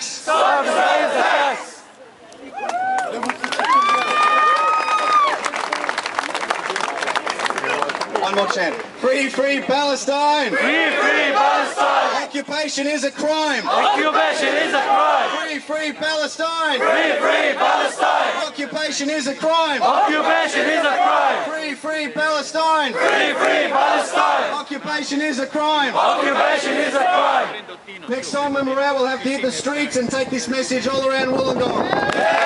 Stop! One more chant. Free, free Palestine! Free, free Palestine! Occupation is a crime! Occupation is a crime! Free, free Palestine! Free, free Palestine! Occupation is a crime! Occupation is a crime! Free, free Palestine! Free, free Occupation is a crime. Occupation is a crime. Next time when we're out, we'll have to hit the streets and take this message all around Wollongong.